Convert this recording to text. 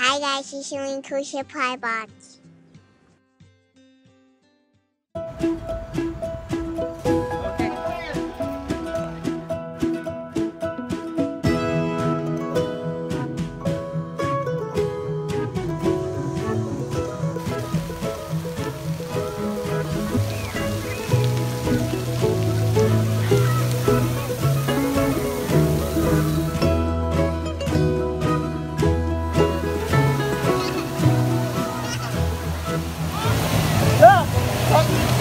Hi guys, she's showing Pie 好。